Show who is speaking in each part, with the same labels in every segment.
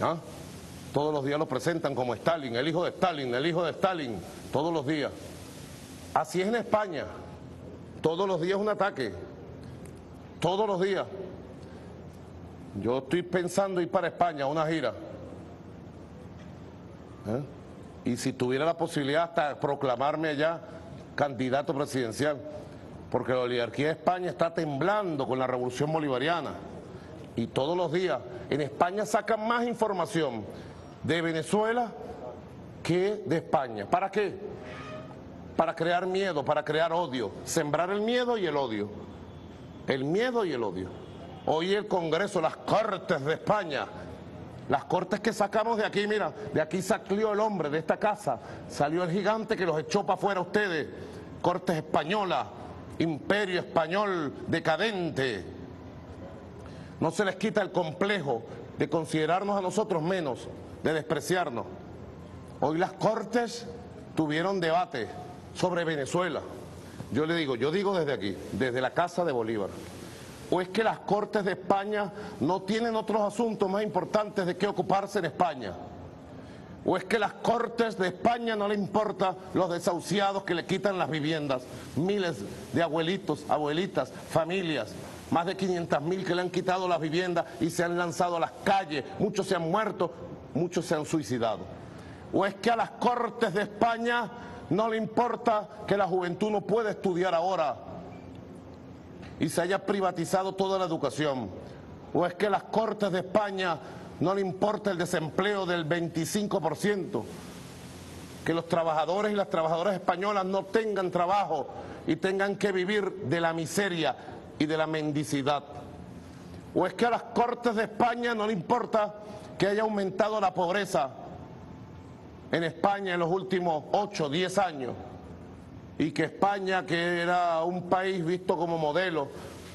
Speaker 1: ¿Ah? Todos los días lo presentan como Stalin, el hijo de Stalin, el hijo de Stalin, todos los días. Así es en España. Todos los días un ataque. Todos los días. Yo estoy pensando ir para España a una gira. ¿Eh? Y si tuviera la posibilidad hasta proclamarme allá candidato presidencial, porque la oligarquía de España está temblando con la revolución bolivariana. Y todos los días en España sacan más información de Venezuela que de España. ¿Para qué? Para crear miedo, para crear odio, sembrar el miedo y el odio. El miedo y el odio. Hoy el Congreso, las Cortes de España, las cortes que sacamos de aquí, mira, de aquí salió el hombre de esta casa, salió el gigante que los echó para afuera ustedes, cortes españolas, imperio español decadente. No se les quita el complejo de considerarnos a nosotros menos, de despreciarnos. Hoy las cortes tuvieron debate sobre Venezuela. Yo le digo, yo digo desde aquí, desde la casa de Bolívar. ¿O es que las Cortes de España no tienen otros asuntos más importantes de qué ocuparse en España? ¿O es que las Cortes de España no le importa los desahuciados que le quitan las viviendas? Miles de abuelitos, abuelitas, familias, más de 500 mil que le han quitado las viviendas y se han lanzado a las calles, muchos se han muerto, muchos se han suicidado. ¿O es que a las Cortes de España no le importa que la juventud no pueda estudiar ahora y se haya privatizado toda la educación? ¿O es que a las Cortes de España no le importa el desempleo del 25%? Que los trabajadores y las trabajadoras españolas no tengan trabajo y tengan que vivir de la miseria y de la mendicidad. ¿O es que a las Cortes de España no le importa que haya aumentado la pobreza en España en los últimos 8, 10 años? y que España, que era un país visto como modelo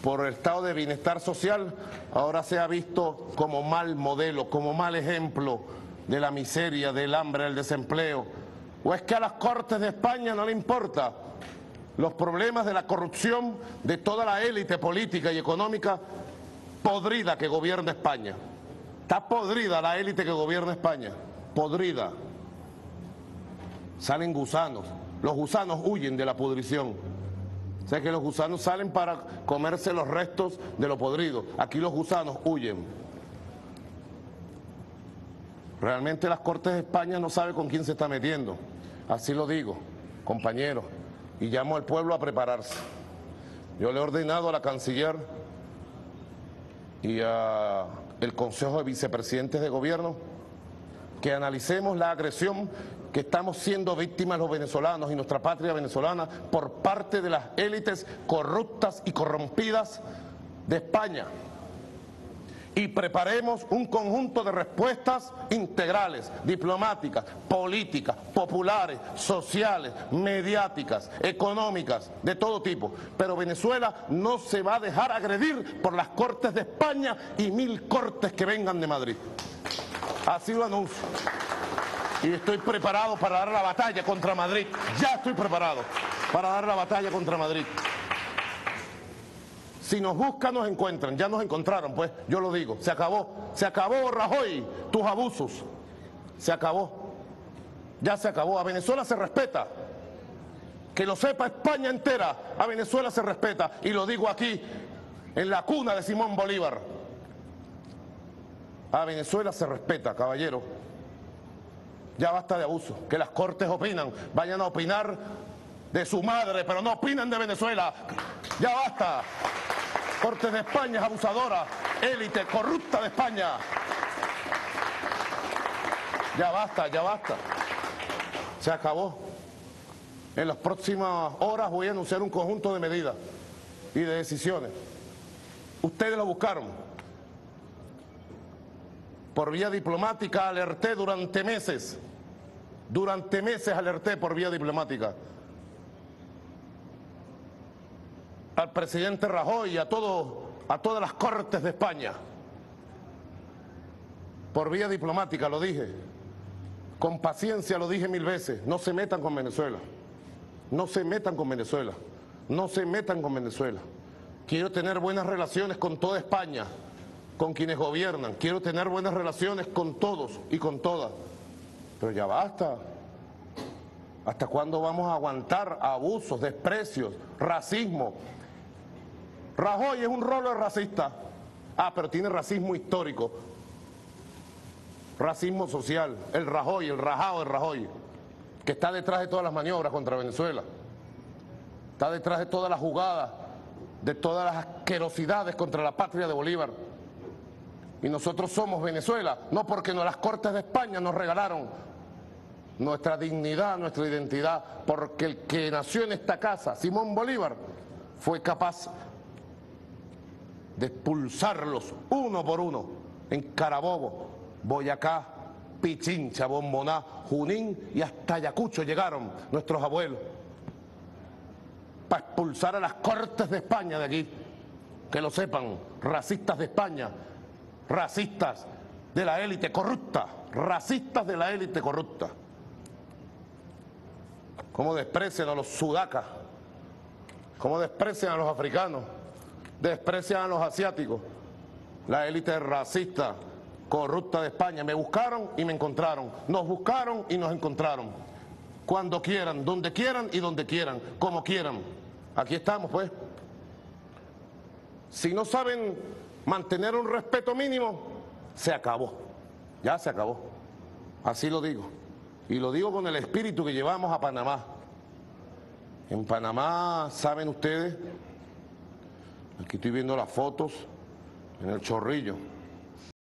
Speaker 1: por el estado de bienestar social, ahora se ha visto como mal modelo, como mal ejemplo de la miseria, del hambre, del desempleo. ¿O es que a las Cortes de España no le importa los problemas de la corrupción de toda la élite política y económica podrida que gobierna España? Está podrida la élite que gobierna España, podrida. Salen gusanos. Los gusanos huyen de la pudrición. O sea que los gusanos salen para comerse los restos de lo podrido. Aquí los gusanos huyen. Realmente las Cortes de España no sabe con quién se está metiendo. Así lo digo, compañeros. Y llamo al pueblo a prepararse. Yo le he ordenado a la canciller y al Consejo de Vicepresidentes de Gobierno que analicemos la agresión que estamos siendo víctimas los venezolanos y nuestra patria venezolana por parte de las élites corruptas y corrompidas de España. Y preparemos un conjunto de respuestas integrales, diplomáticas, políticas, populares, sociales, mediáticas, económicas, de todo tipo. Pero Venezuela no se va a dejar agredir por las Cortes de España y mil cortes que vengan de Madrid. Así lo anuncio y estoy preparado para dar la batalla contra Madrid. Ya estoy preparado para dar la batalla contra Madrid. Si nos buscan, nos encuentran. Ya nos encontraron, pues yo lo digo. Se acabó. Se acabó, Rajoy, tus abusos. Se acabó. Ya se acabó. A Venezuela se respeta. Que lo sepa España entera. A Venezuela se respeta. Y lo digo aquí, en la cuna de Simón Bolívar. A Venezuela se respeta, caballero. Ya basta de abuso. Que las cortes opinan. Vayan a opinar de su madre, pero no opinen de Venezuela. Ya basta. Cortes de España es abusadora, élite corrupta de España. Ya basta, ya basta. Se acabó. En las próximas horas voy a anunciar un conjunto de medidas y de decisiones. Ustedes lo buscaron. Por vía diplomática alerté durante meses durante meses alerté por vía diplomática al presidente Rajoy y a, todo, a todas las cortes de España. Por vía diplomática lo dije. Con paciencia lo dije mil veces. No se metan con Venezuela. No se metan con Venezuela. No se metan con Venezuela. Quiero tener buenas relaciones con toda España con quienes gobiernan, quiero tener buenas relaciones con todos y con todas. Pero ya basta. ¿Hasta cuándo vamos a aguantar abusos, desprecios, racismo? Rajoy es un rolo racista. Ah, pero tiene racismo histórico. Racismo social. El Rajoy, el rajado de Rajoy, que está detrás de todas las maniobras contra Venezuela. Está detrás de todas las jugadas, de todas las asquerosidades contra la patria de Bolívar. Y nosotros somos Venezuela, no porque las Cortes de España nos regalaron nuestra dignidad, nuestra identidad, porque el que nació en esta casa, Simón Bolívar, fue capaz de expulsarlos uno por uno en Carabobo, Boyacá, Pichincha, Bomboná, Junín y hasta Ayacucho llegaron nuestros abuelos para expulsar a las Cortes de España de aquí. Que lo sepan, racistas de España, racistas de la élite corrupta, racistas de la élite corrupta. Cómo desprecian a los sudacas, cómo desprecian a los africanos, desprecian a los asiáticos, la élite racista, corrupta de España. Me buscaron y me encontraron, nos buscaron y nos encontraron. Cuando quieran, donde quieran y donde quieran, como quieran. Aquí estamos, pues. Si no saben mantener un respeto mínimo, se acabó. Ya se acabó. Así lo digo. Y lo digo con el espíritu que llevamos a Panamá. En Panamá, saben ustedes, aquí estoy viendo las fotos en el chorrillo.